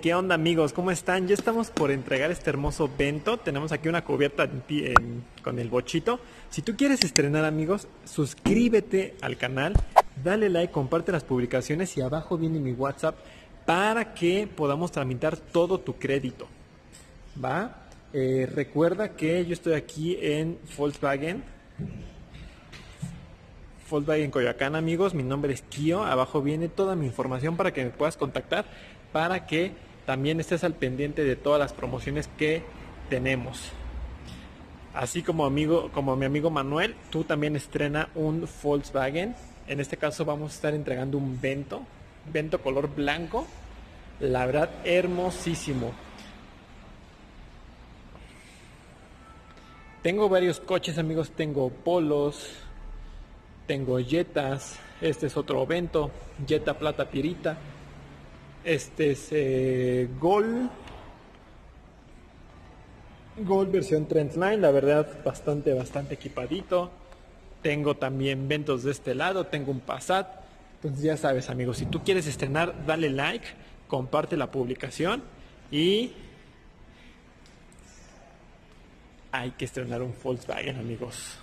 ¿qué onda amigos? ¿Cómo están? Ya estamos por entregar este hermoso vento. Tenemos aquí una cubierta con el bochito. Si tú quieres estrenar amigos, suscríbete al canal, dale like, comparte las publicaciones y abajo viene mi WhatsApp para que podamos tramitar todo tu crédito. ¿Va? Eh, recuerda que yo estoy aquí en Volkswagen. Volkswagen Coyoacán, amigos. Mi nombre es Kio. Abajo viene toda mi información para que me puedas contactar, para que también estés al pendiente de todas las promociones que tenemos. Así como amigo, como mi amigo Manuel, tú también estrena un Volkswagen. En este caso vamos a estar entregando un Vento, Vento color blanco. La verdad, hermosísimo. Tengo varios coches, amigos. Tengo Polos, tengo Jetas. Este es otro Vento, Jetta Plata Pirita. Este es eh, Gol. Gol versión Trendline, la verdad, bastante, bastante equipadito. Tengo también Ventos de este lado, tengo un Passat. Entonces ya sabes, amigos, si tú quieres estrenar, dale like, comparte la publicación y hay que estrenar un Volkswagen, amigos.